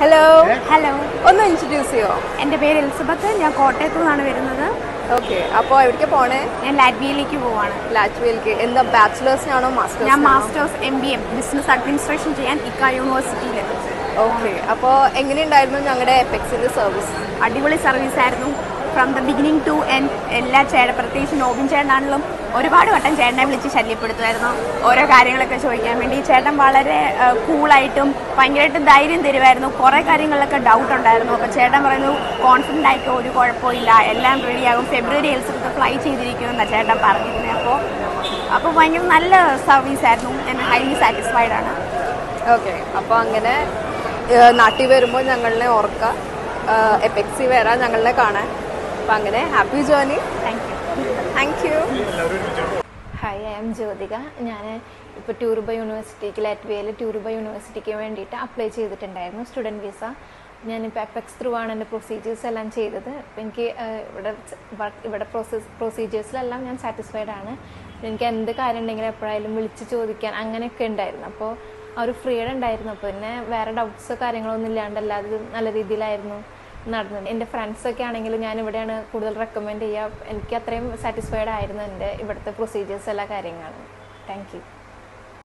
Hello hello ഒന്ന് introduce ചെയ്യോ? എന്റെ പേര് എലിസബത്ത്. ഞാൻ കോട്ടയത്തു നിന്നാണ് വരുന്നത്. ഓക്കെ അപ്പോൾ എവിടേക്ക് പോണേ? ഞാൻ ലാറ്റ്വിയയിലേക്ക് പോവാണ്. ലാറ്റ്വിയിലേക്ക്. എന്താ ബാച്ചിലേഴ്സിനാണോ മാസ്റ്റേഴ്സ് ഞാൻ masters M B M business administration ചെയ്യാൻ ഇക്ക യൂണിവേഴ്സിറ്റിയിൽ ഓക്കെ അപ്പോൾ എങ്ങനെയുണ്ടായിരുന്നു ഞങ്ങളുടെ എപ്പെക്സിന്റെ സർവീസ് അടിപൊളി സർവീസ് ആയിരുന്നു. From the beginning to end എല്ലാ ചേട്ടൻ പ്രത്യേകിച്ച് നോബിൻ ചേട്ടനാണെങ്കിലും ഒരുപാട് വട്ടം ചേട്ടനെ വിളിച്ച് ശല്യപ്പെടുത്തുമായിരുന്നു. ഓരോ കാര്യങ്ങളൊക്കെ ചോദിക്കാൻ വേണ്ടി. ചേട്ടൻ വളരെ കൂളായിട്ടും ഭയങ്കരമായിട്ട് ധൈര്യം തരുമായിരുന്നു. കുറേ കാര്യങ്ങളിലൊക്കെ ഡൗട്ട് ഉണ്ടായിരുന്നു. അപ്പോൾ ചേട്ടൻ പറയുന്നു കോൺഫിഡന്റ് ആയിട്ട് ഒരു കുഴപ്പമില്ല എല്ലാം റെഡിയാകും ഫെബ്രുവരി എൽസൊക്കെ ഫ്ലൈ ചെയ്തിരിക്കുമെന്നാണ് ചേട്ടൻ പറഞ്ഞിരുന്നത് അപ്പോൾ അപ്പോൾ ഭയങ്കര നല്ല സർവീസ് ആയിരുന്നു. ഞാൻ ഹൈലി സാറ്റിസ്ഫൈഡ് ആണ്. ഓക്കെ അപ്പോൾ അങ്ങനെ നാട്ടിൽ വരുമ്പോൾ ഞങ്ങളെ ഓർക്കുക എപ്പെക്സി വരാം ഞങ്ങളെ കാണാൻ. അപ്പോൾ അങ്ങനെ happy journey thank you hi I am Jyothika. ഞാൻ ഇപ്പോൾ ട്യൂർബ യൂണിവേഴ്സിറ്റിക്ക് ലാറ്റ്വിയയിൽ ട്യൂർബ യൂണിവേഴ്സിറ്റിക്ക് വേണ്ടിയിട്ട് അപ്ലൈ ചെയ്തിട്ടുണ്ടായിരുന്നു സ്റ്റുഡന്റ് വിസ ഞാനിപ്പോൾ എപ്പെക്സ് ത്രൂ ആണ് എന്റെ പ്രൊസീജിയേഴ്സ് എല്ലാം ചെയ്തത്. അപ്പോൾ എനിക്ക് ഇവിടെ വർക്ക് ഇവിടെ പ്രോസസ് പ്രൊസീജിയേഴ്സിലെല്ലാം ഞാൻ സാറ്റിസ്ഫൈഡ് ആണ്. എനിക്ക് എന്ത് കാര്യം ഉണ്ടെങ്കിലും എപ്പോഴായാലും വിളിച്ച് ചോദിക്കാൻ അങ്ങനെയൊക്കെ ഉണ്ടായിരുന്നു. അപ്പോൾ ആ ഒരു ഫ്രീഡം ഉണ്ടായിരുന്നു. അപ്പോൾ പിന്നെ വേറെ ഡൗട്ട്സോ കാര്യങ്ങളോ ഒന്നും ഇല്ലാണ്ടല്ലാതെ നല്ല രീതിയിലായിരുന്നു. നടന്നത് എന്റെ ഫ്രണ്ട്സൊക്കെ ആണെങ്കിൽ ഞാൻ ഇവിടെയാണ് കൂടുതൽ റെക്കമെൻഡ് ചെയ്യുക. എനിക്ക് അത്രയും സാറ്റിസ്ഫൈഡ് ആയിരുന്നു എന്റെ ഇവിടുത്തെ പ്രൊസീജിയേഴ്സ് എല്ലാ കാര്യങ്ങളും. Thank you